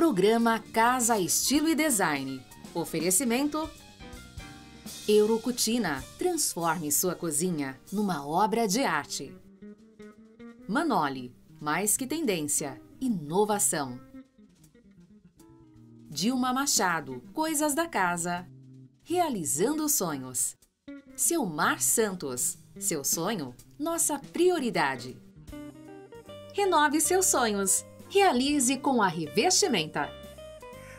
Programa Casa Estilo e Design. Oferecimento Eurocutina. Transforme sua cozinha numa obra de arte. Manoli. Mais que tendência. Inovação. Dilma Machado. Coisas da casa. Realizando sonhos. Seu Mar Santos. Seu sonho, nossa prioridade. Renove seus sonhos. Realize com a Revestimenta.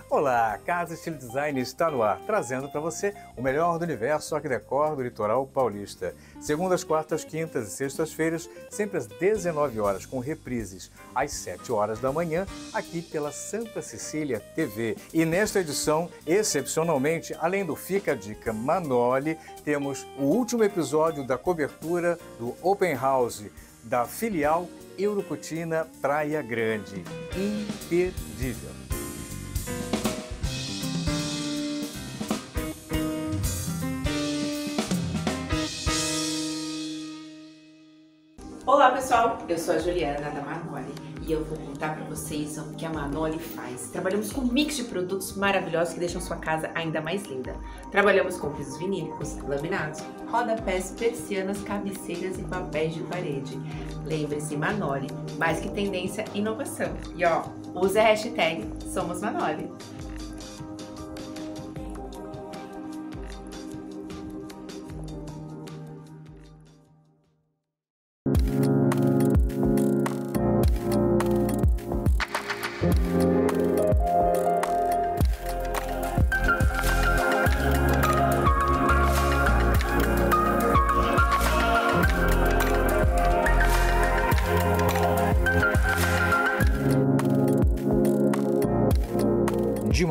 Olá, Casa Estilo Design está no ar, trazendo para você o melhor do universo arquidecor do litoral paulista. Segundas, quartas, quintas e sextas-feiras, sempre às 19 horas, com reprises às 7 horas da manhã, aqui pela Santa Cecília TV. E nesta edição, excepcionalmente, além do Fica a Dica Manoli, temos o último episódio da cobertura do Open House da filial Eurocutina Praia Grande. Imperdível. Olá pessoal, eu sou a Juliana da Manoli e eu vou contar para vocês o que a Manoli faz. Trabalhamos com um mix de produtos maravilhosos que deixam sua casa ainda mais linda. Trabalhamos com pisos vinílicos, laminados, rodapés, persianas, cabeceiras e papéis de parede. Lembre-se, Manoli, mais que tendência, inovação. E ó, use a hashtag Somos Manoli.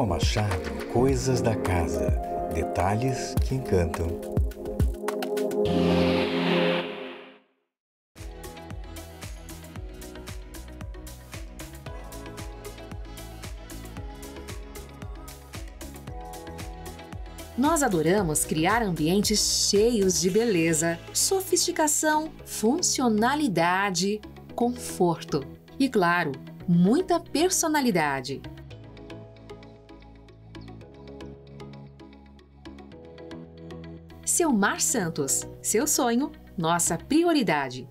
Dilma Machado, Coisas da Casa. Detalhes que encantam. Nós adoramos criar ambientes cheios de beleza, sofisticação, funcionalidade, conforto e, claro, muita personalidade. Seu Mar Santos, seu sonho, nossa prioridade.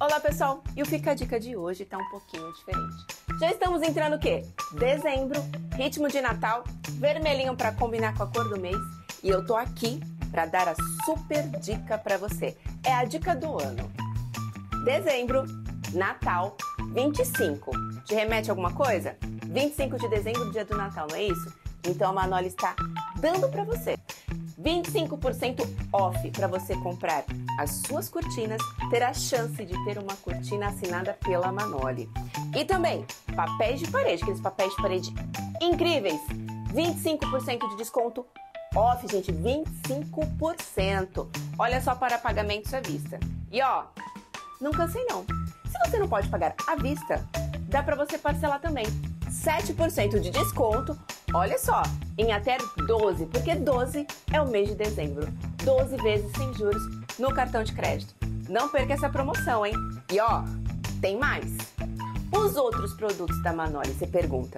Olá pessoal, e o Fica a Dica de hoje tá um pouquinho diferente. Já estamos entrando o quê? Dezembro, ritmo de Natal, vermelhinho para combinar com a cor do mês, e eu tô aqui para dar a super dica para você. É a dica do ano. Dezembro, Natal, 25. Te remete a alguma coisa? 25 de dezembro, dia do Natal, não é isso? Então a Manoli está dando para você 25% off para você comprar as suas cortinas, ter a chance de ter uma cortina assinada pela Manoli. E também papéis de parede, aqueles papéis de parede incríveis, 25% de desconto off, gente, 25%. Olha só para pagamentos à vista. E ó, não cansei não. Se você não pode pagar à vista, dá para você parcelar também. 7% de desconto, olha só, em até 12, porque 12 é o mês de dezembro. 12 vezes sem juros no cartão de crédito. Não perca essa promoção, hein? E ó, tem mais. Os outros produtos da Manoli, você pergunta,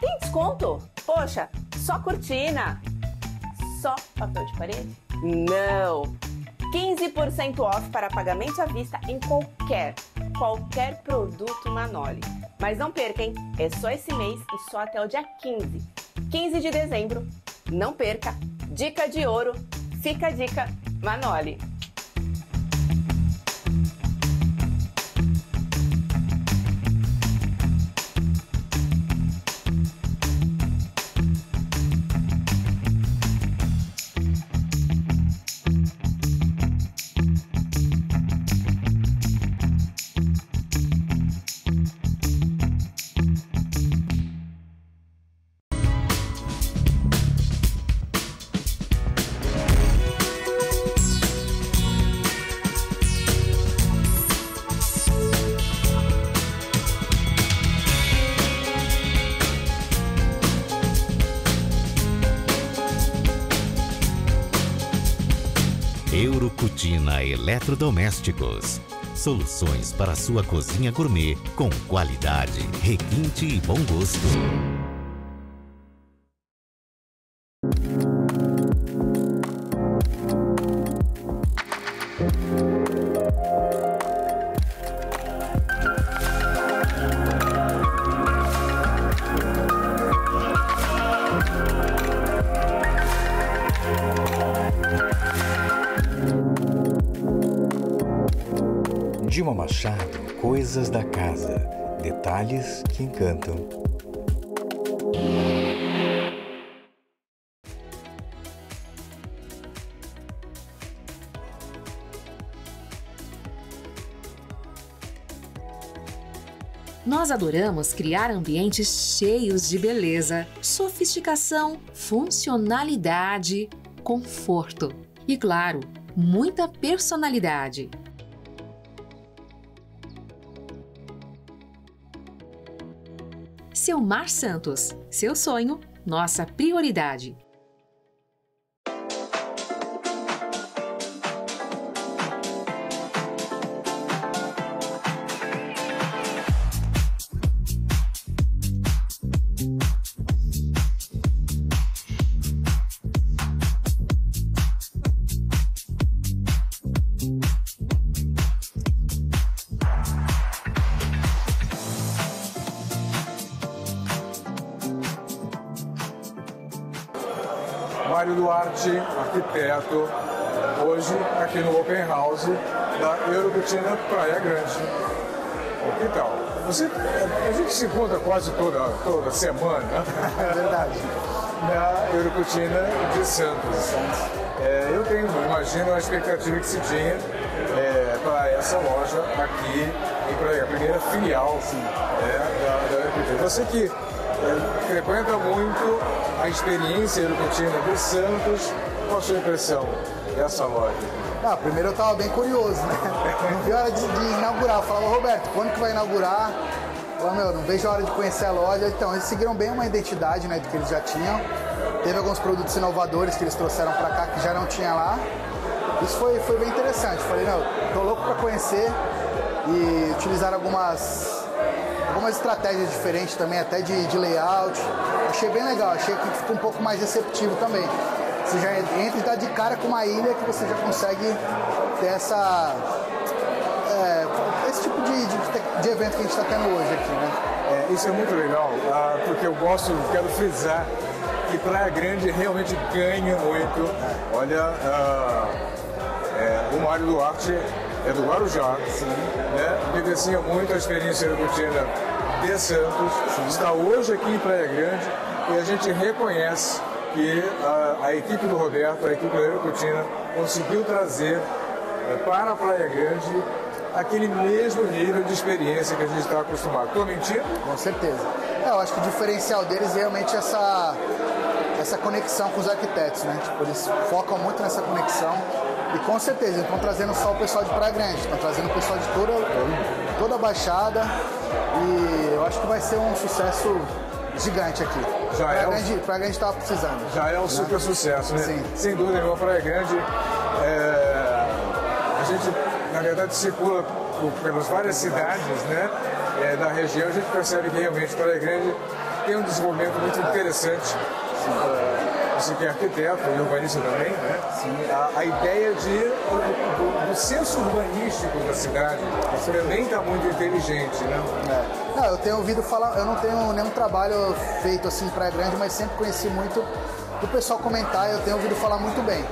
tem desconto? Poxa, só cortina? Só papel de parede? Não! 15% off para pagamento à vista em qualquer, qualquer produto Manoli. Mas não perca, hein? É só esse mês e só até o dia 15. 15 de dezembro. Não perca. Dica de ouro. Fica a dica Manoli. Eletrodomésticos. Soluções para sua cozinha gourmet com qualidade, requinte e bom gosto. Dilma Machado, Coisas da Casa. Detalhes que encantam. Nós adoramos criar ambientes cheios de beleza, sofisticação, funcionalidade, conforto e, claro, muita personalidade. Seu Mar Santos, seu sonho, nossa prioridade. Duarte, arquiteto, hoje aqui no Open House da Eurocutina Praia Grande. Que tal? Você, a gente se encontra quase toda, toda semana É verdade. na Eurocutina de Santos. É, eu tenho, imagino, a expectativa que se tinha é, para essa loja aqui em Praia, a primeira filial é, da, da Eurocutina. Você que frequenta muito a experiência Eurocutina de Santos, qual a sua impressão dessa loja? Ah, primeiro eu tava bem curioso, né? Não vi a hora de, de inaugurar. Eu falava, Roberto, quando que vai inaugurar? Falava, meu, não vejo a hora de conhecer a loja. Então, eles seguiram bem uma identidade, né, do que eles já tinham. Teve alguns produtos inovadores que eles trouxeram pra cá que já não tinha lá. Isso foi, foi bem interessante. Falei, não, tô louco pra conhecer e utilizar algumas, algumas estratégias diferentes também, até de, de layout. Achei bem legal, achei que ficou um pouco mais receptivo também. Você já entra e dá de cara com uma ilha que você já consegue ter essa. é, esse tipo de, de, de evento que a gente está tendo hoje aqui, né? É, isso é muito legal, ah, porque eu gosto, quero frisar que Praia Grande realmente ganha muito. Olha, ah, é, o Mário Duarte é do Guarujá, né? vivencia muito a experiência aerocutina de Santos, está hoje aqui em Praia Grande e a gente reconhece que a, a equipe do Roberto, a equipe da Aerocutina, conseguiu trazer eh, para a Praia Grande aquele mesmo nível de experiência que a gente está acostumado. Estou mentindo? Com certeza. É, eu acho que o diferencial deles é realmente essa, essa conexão com os arquitetos, né? Tipo, eles focam muito nessa conexão e com certeza estão trazendo só o pessoal de Praia Grande, estão trazendo o pessoal de toda, toda a Baixada e eu acho que vai ser um sucesso gigante aqui. Já Praia é Grande, Praia Grande estava precisando. Já é um né? super sucesso, né? Sim. Sem dúvida nenhuma, Praia Grande. é, A gente, na verdade, circula por- pelas várias cidades né, é, da região, a gente percebe que realmente Praia Grande tem um desenvolvimento muito interessante. É, Você que é arquiteto e urbanista também, né? A, a ideia de, do, do- do senso urbanístico da cidade também está muito inteligente, né? É. Não, eu tenho ouvido falar, eu não tenho nenhum trabalho feito assim em Praia Grande, mas sempre conheci muito do pessoal comentar, eu tenho ouvido falar muito bem.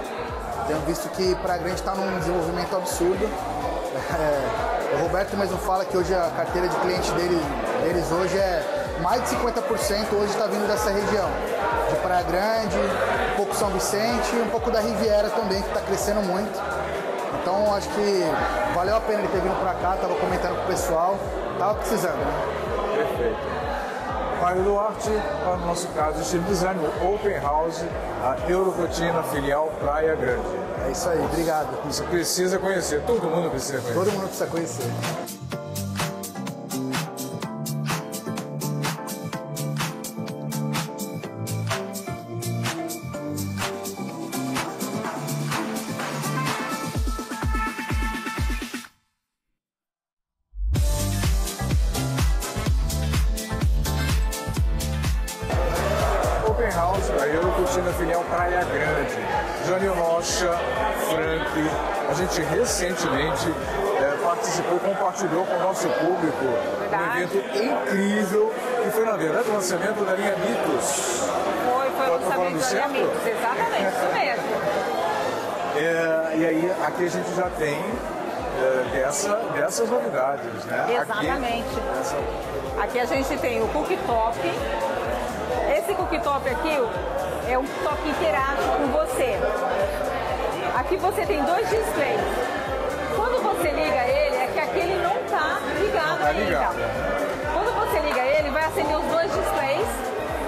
Tenho visto que Praia Grande está num desenvolvimento absurdo. É, o Roberto mesmo fala que hoje a carteira de cliente dele, deles hoje é mais de 50% hoje está vindo dessa região. De Praia Grande, um pouco São Vicente e um pouco da Riviera também, que está crescendo muito. Então acho que valeu a pena ele ter vindo pra cá, tava comentando com o pessoal, tava precisando, né? Perfeito. Mário Duarte, para o nosso caso, estilo design, Open House, a Eurocotina, filial Praia Grande. É isso aí, obrigado. Você precisa conhecer, todo mundo precisa conhecer. Todo mundo precisa conhecer. Rocha, Frank, a gente recentemente é, participou compartilhou com o nosso público Verdade. um evento incrível que foi, na verdade, o lançamento da linha Mitos. Foi, foi o falando lançamento da? Linha Mix, exatamente, isso mesmo. É, e aí, aqui a gente já tem é, dessa, dessas novidades, né? Exatamente. Aqui, Aqui a gente tem o cooktop. Esse cooktop aqui é um top que interage com você. Aqui você tem dois displays. Quando você liga ele, é que aquele não está ligado tá ainda. ligado. Quando você liga ele, vai acender os dois displays.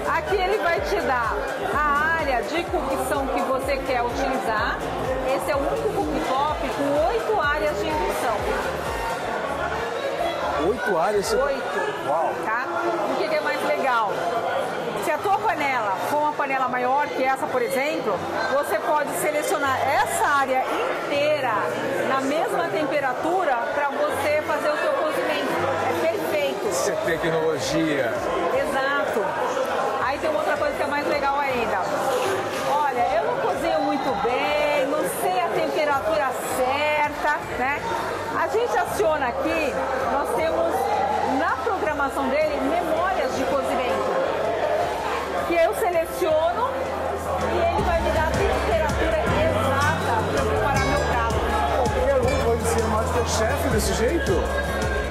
Aqui ele vai te dar a área de cooktop que você quer utilizar. Esse é o único cooktop com oito áreas de indução. Oito áreas. Oito. Uau. Tá? O que, que é mais legal? Se a tua panela panela maior que essa, por exemplo, você pode selecionar essa área inteira na mesma temperatura para você fazer o seu cozimento. É perfeito. Isso é tecnologia. Exato. Aí tem uma outra coisa que é mais legal ainda. Olha, eu não cozinho muito bem, não sei a temperatura certa, né? A gente aciona aqui, nós temos na programação dele memórias de cozimento. Que eu seleciono e ele vai me dar a temperatura exata para preparar meu prato. Qualquer um pode ser Masterchef desse jeito?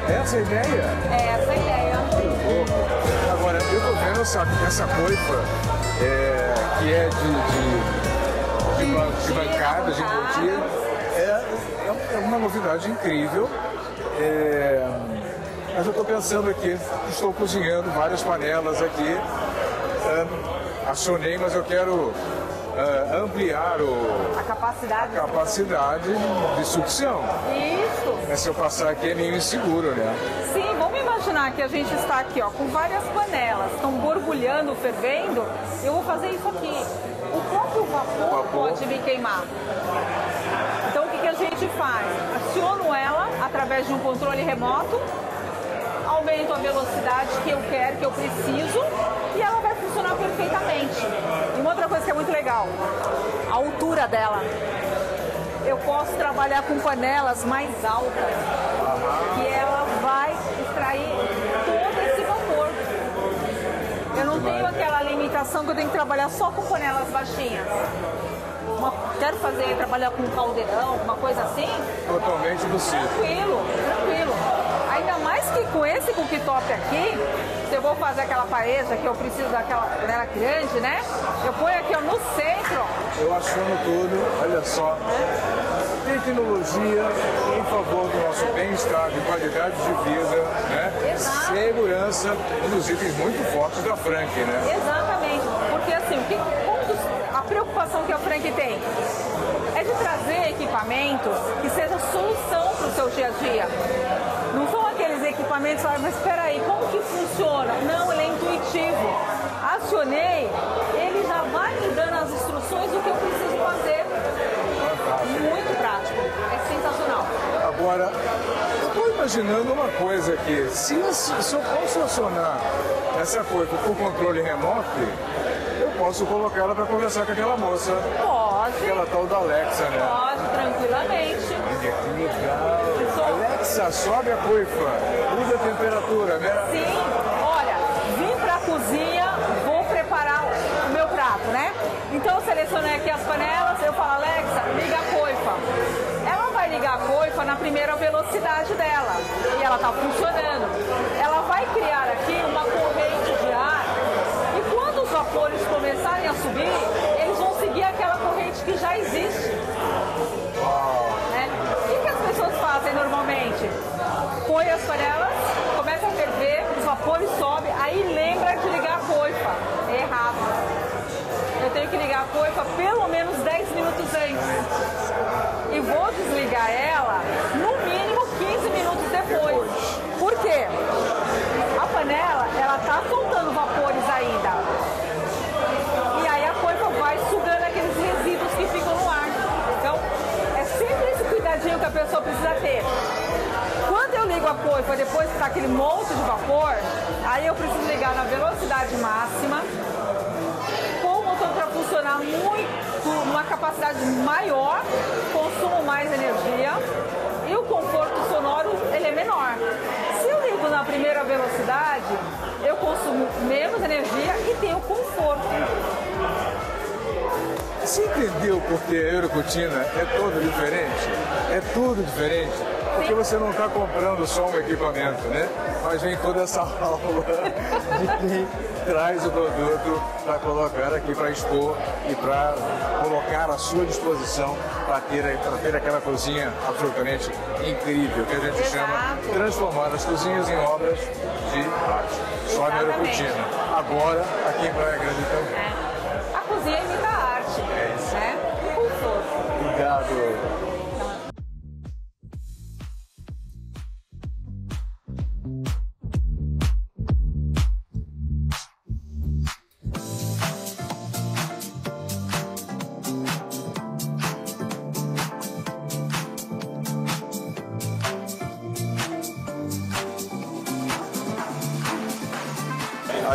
Essa é a ideia? É essa a ideia. Agora, eu tô vendo essa, essa coifa é, que é de, de, de, ban- de bancada, de embutido. É, é uma novidade incrível. É, mas eu estou pensando aqui, estou cozinhando várias panelas aqui. É, acionei, mas eu quero é, ampliar o, A capacidade. a capacidade de sucção. Isso. Mas se eu passar aqui é meio inseguro, né? Sim, vamos imaginar que a gente está aqui ó, com várias panelas, estão borbulhando, fervendo. Eu vou fazer isso aqui. O próprio vapor, Vapor. pode me queimar. Então o que, que a gente faz? Aciono ela através de um controle remoto, aumento a velocidade que eu quero, que eu preciso, e ela vai funcionar perfeitamente. E uma outra coisa que é muito legal, a altura dela. Eu posso trabalhar com panelas mais altas, que ela vai extrair todo esse vapor. Eu não tenho aquela limitação que eu tenho que trabalhar só com panelas baixinhas. Uma- quero fazer, trabalhar com caldeirão, alguma coisa assim, Totalmente possível. tranquilo, tranquilo. Ainda mais que com esse cooktop aqui, se eu vou fazer aquela paeja que eu preciso daquela panela grande, né? Eu ponho aqui ó, no centro, Eu aciono tudo, olha só. Tecnologia em favor do nosso bem-estar, de qualidade de vida, né? Exato. Segurança, um dos itens muito fortes da Frank, né? Exatamente, porque assim, que, um a preocupação que a Frank tem é de trazer equipamentos que sejam solução para o seu dia a dia. Não são aqueles equipamentos, ah, mas espera aí, como que funciona? Não, ele é intuitivo. Acionei, ele já vai me dando as instruções do que eu preciso fazer. Muito prático, é sensacional. Agora, eu estou imaginando uma coisa aqui. Se, se eu posso acionar essa coisa por controle remoto, eu posso colocar ela para conversar com aquela moça, Pode, aquela tal da Alexa, né? pode, tranquilamente. Alexa, sobe a coifa, muda a temperatura, né? Sim, olha, vim pra cozinha, vou preparar o meu prato, né? Então eu selecionei aqui as panelas, eu falo, Alexa, liga a coifa. Ela vai ligar a coifa na primeira velocidade dela e ela tá funcionando. Ela vai criar aqui uma corrente de ar e quando os vapores começarem a subir, Quando eu ligo a coifa, depois que tá aquele monte de vapor, aí eu preciso ligar na velocidade máxima, pôr o motor para funcionar muito, numa capacidade maior, consumo mais energia e o conforto sonoro ele é menor. Se eu ligo na primeira velocidade, eu consumo menos energia e tenho conforto. Você entendeu porque a Eurocutina é todo diferente? É tudo diferente? Porque você não está comprando só um equipamento, né? Mas vem toda essa aula de quem traz o produto para colocar aqui, para expor e para colocar à sua disposição para ter, ter aquela cozinha absolutamente incrível que a gente Exato. chama transformar as cozinhas em obras de arte. Só na. Agora, aqui em Praia Grande também.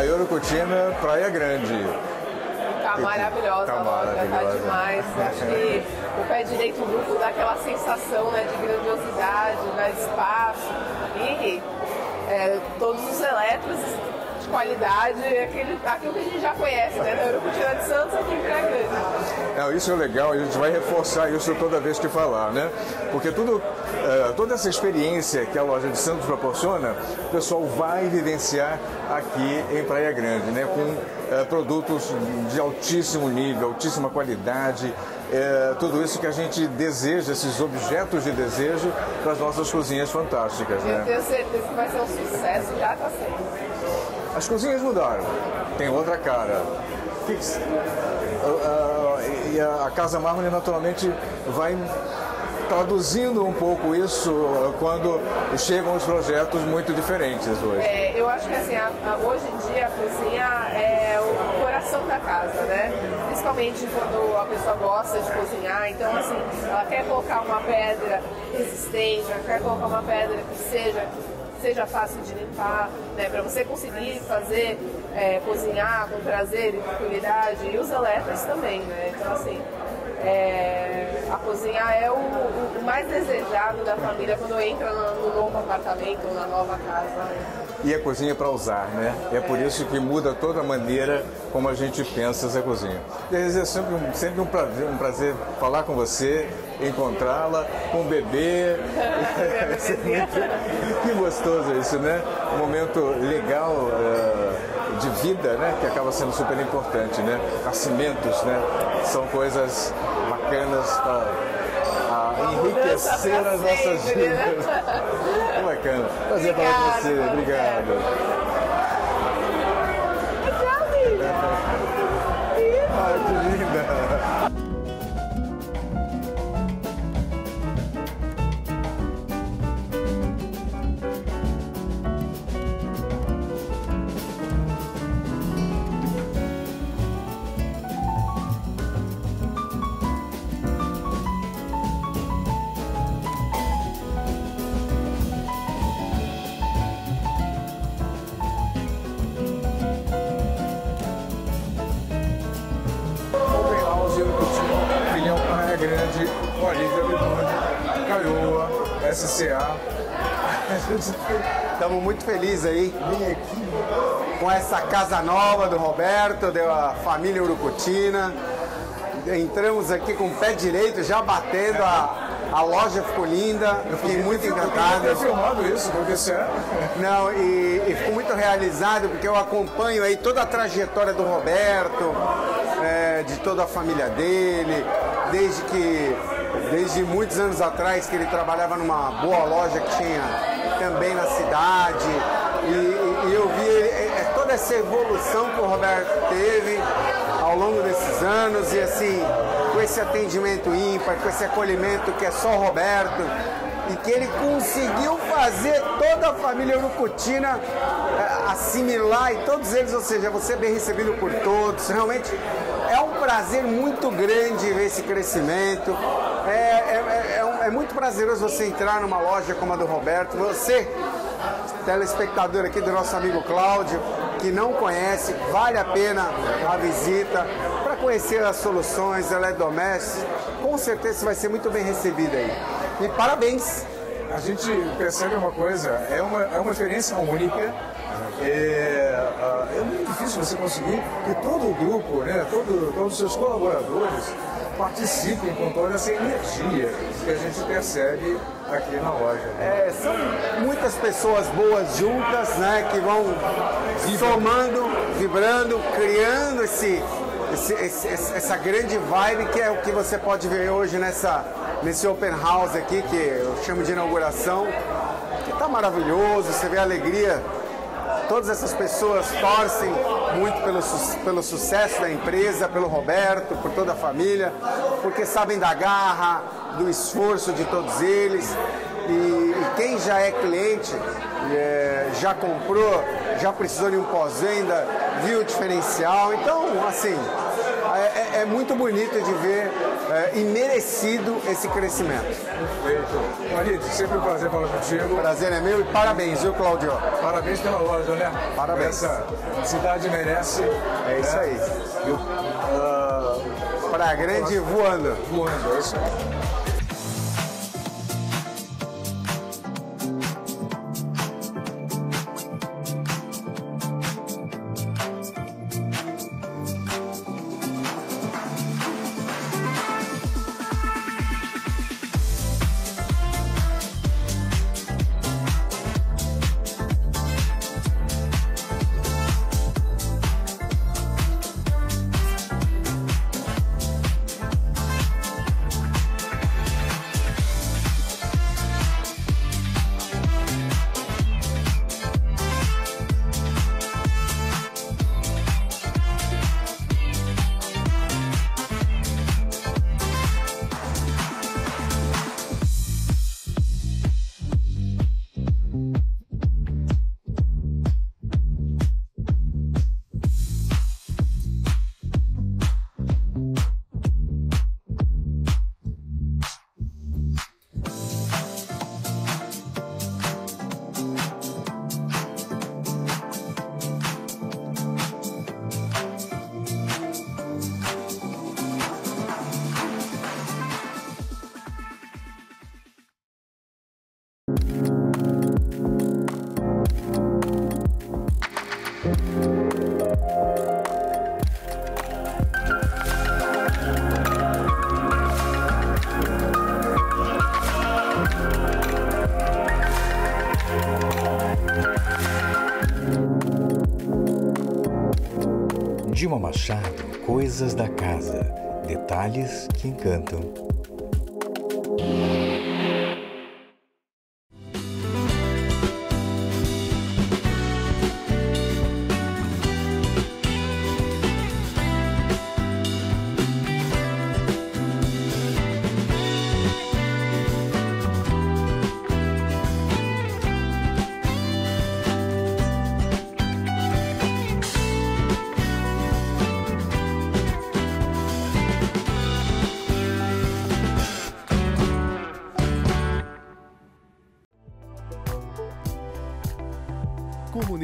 A Eurocutina, Praia Grande. Tá maravilhosa, Tá a loja, tá maravilhosa. demais. Acho que o pé direito duplo dá aquela sensação né, de grandiosidade, né, de espaço. E é, todos os eletros de qualidade, aquele, aquilo que a gente já conhece, né? Da Eurocutina de Santos aqui em Praia Grande. Não, isso é legal, a gente vai reforçar isso toda vez que falar, né? Porque tudo, eh, toda essa experiência que a loja de Santos proporciona, o pessoal vai vivenciar aqui em Praia Grande, né? Com eh, produtos de altíssimo nível, altíssima qualidade, eh, tudo isso que a gente deseja, esses objetos de desejo para as nossas cozinhas fantásticas, Eu né? tenho certeza que vai ser um sucesso, já tá sendo. As cozinhas mudaram, tem outra cara. E a a Casa Mármore naturalmente vai traduzindo um pouco isso quando chegam os projetos muito diferentes hoje. É, eu acho que assim, a- a- hoje em dia a cozinha é o coração da casa, né? Principalmente quando a pessoa gosta de cozinhar, então assim, ela quer colocar uma pedra resistente, ela quer colocar uma pedra que seja, seja fácil de limpar, né? Para você conseguir fazer, é, cozinhar com prazer e tranquilidade, e os elétricos também, né? Então assim. É, a cozinha é o, o- mais desejado da família quando entra no, no novo apartamento na nova casa. E a cozinha para usar, né? E é por isso que muda toda a maneira como a gente pensa essa cozinha. É sempre um, sempre um prazer, um prazer falar com você, encontrá-la, com o bebê. que gostoso isso, né? Um momento legal eh, de vida, né? Que acaba sendo super importante, né? Nascimentos, né? São coisas bacanas para a enriquecer as nossas né? vidas. Que bacana. Prazer falar com você. Obrigado. Grande, Olívia Limone, Caioa, SCA. Estamos muito felizes aí com essa casa nova do Roberto, da família Urucutina. Entramos aqui com o pé direito, já batendo, a, a loja ficou linda, eu fiquei muito Eu encantado. ter filmado isso, porque é... Não, e, e fico muito realizado porque eu acompanho aí toda a trajetória do Roberto, é, de toda a família dele, desde que desde muitos anos atrás que ele trabalhava numa boa loja que tinha também na cidade. E, e- eu vi é, é, toda essa evolução que o Roberto teve ao longo desses anos e assim, com esse atendimento ímpar, com esse acolhimento que é só o Roberto e que ele conseguiu fazer toda a família Urucutina assimilar e todos eles, ou seja, você é bem recebido por todos. Realmente é prazer muito grande ver esse crescimento. É, é- é- é é muito prazeroso você entrar numa loja como a do Roberto. Você, telespectador aqui do nosso amigo Cláudio, que não conhece, vale a pena a visita para conhecer as soluções eletrodomésticos, com certeza vai ser muito bem recebido aí. E parabéns! A gente percebe uma coisa, é uma, é uma experiência única. É, ah, é muito difícil você conseguir que todo o grupo, né, todo, todos os seus colaboradores participem com toda essa energia que a gente percebe aqui na loja. Né? É, são muitas pessoas boas juntas, né, que vão somando, vibrando, criando esse, esse, esse, essa grande vibe que é o que você pode ver hoje nessa, nesse open house aqui, que eu chamo de inauguração, que está maravilhoso, você vê a alegria todas essas pessoas torcem muito pelo, pelo sucesso da empresa, pelo Roberto, por toda a família, porque sabem da garra, do esforço de todos eles. E, e quem já é cliente, é, já comprou, já precisou de um pós-venda, viu o diferencial. Então, assim, é, é, é muito bonito de ver é, e merecido esse crescimento. Perfeito. Marito, sempre um prazer falar contigo. Prazer é meu e parabéns, viu, Claudio? Parabéns pela loja, né? Parabéns. Essa cidade merece. É isso né? aí. E, uh, Praia Grande voando. voando, é isso aí. Coisas da Casa. Detalhes que encantam.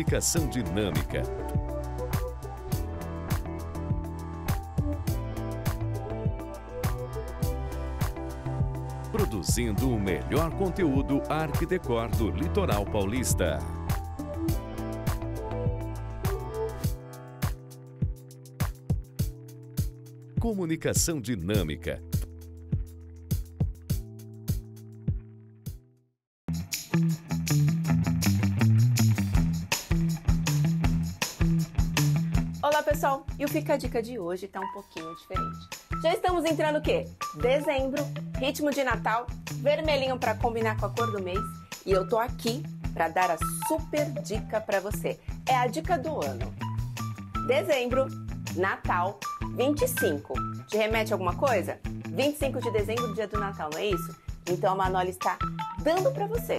Comunicação dinâmica. Produzindo o melhor conteúdo Arquidecor do Litoral Paulista. Comunicação dinâmica. Pessoal, e o Fica a Dica de hoje tá um pouquinho diferente. Já estamos entrando o quê? Dezembro, ritmo de Natal, vermelhinho para combinar com a cor do mês, e eu tô aqui para dar a super dica para você. É a dica do ano. Dezembro, Natal, 25. Te remete a alguma coisa? 25 de dezembro, dia do Natal, não é isso? Então a Manoli está dando para você.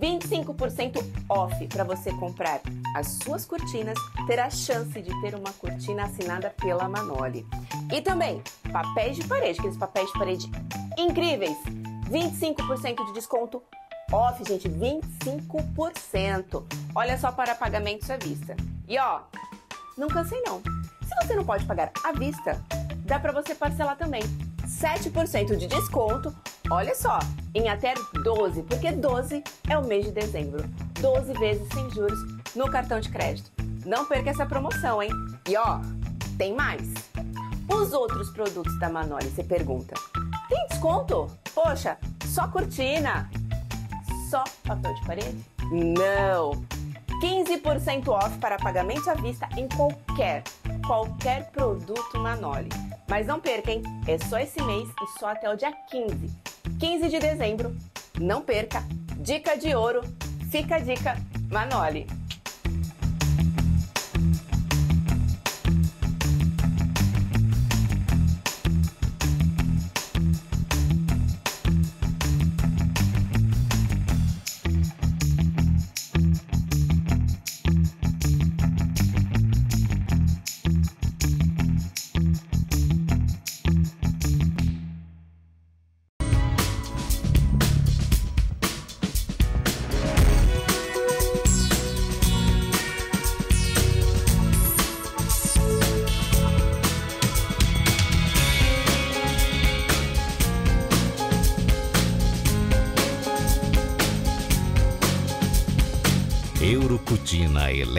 25% off para você comprar as suas cortinas, ter a chance de ter uma cortina assinada pela Manoli. E também papéis de parede, aqueles papéis de parede incríveis. 25% de desconto off, gente, 25%. Olha só para pagamentos à vista. E ó, não cansei não. Se você não pode pagar à vista, dá para você parcelar também. 7% de desconto, olha só, em até 12, porque 12 é o mês de dezembro. 12 vezes sem juros no cartão de crédito. Não perca essa promoção, hein? E ó, tem mais. Os outros produtos da Manoli, você pergunta, tem desconto? Poxa, só cortina? Só papel de parede? Não! 15% off para pagamento à vista em qualquer, qualquer produto Manoli. Mas não perca, hein? É só esse mês e só até o dia 15. 15 de dezembro. Não perca. Dica de ouro. Fica a dica, Manoli.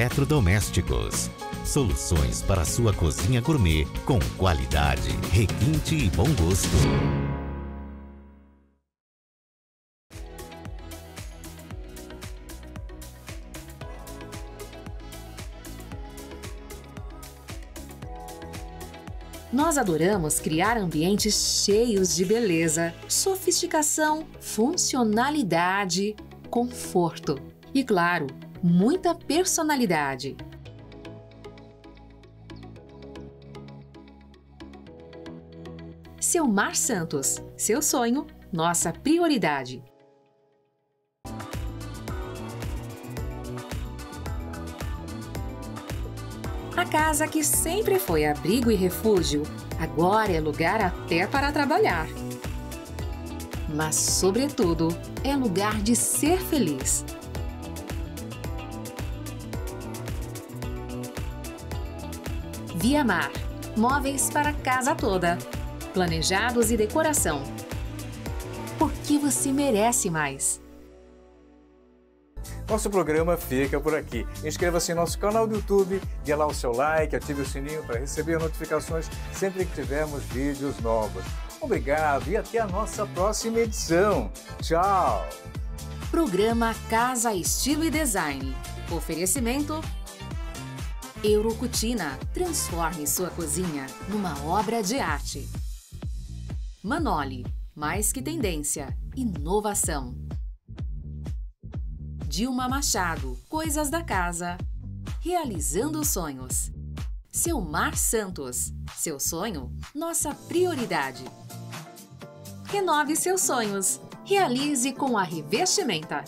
Eletrodomésticos. Soluções para sua cozinha gourmet com qualidade, requinte e bom gosto. Nós adoramos criar ambientes cheios de beleza, sofisticação, funcionalidade, conforto e, claro, muita personalidade. Seu Mar Santos, seu sonho, nossa prioridade. A casa que sempre foi abrigo e refúgio, agora é lugar até para trabalhar. Mas, sobretudo, é lugar de ser feliz. Via Mar. Móveis para casa toda. Planejados e decoração. Porque você merece mais. Nosso programa fica por aqui. Inscreva-se em nosso canal do YouTube, dê lá o seu like, ative o sininho para receber notificações sempre que tivermos vídeos novos. Obrigado e até a nossa próxima edição. Tchau! Programa Casa Estilo e Design. Oferecimento Eurocutina. Transforme sua cozinha numa obra de arte. Manoli. Mais que tendência. Inovação. Dilma Machado. Coisas da casa. Realizando sonhos. Seu Mar Santos. Seu sonho, nossa prioridade. Renove seus sonhos. Realize com a Revestimenta.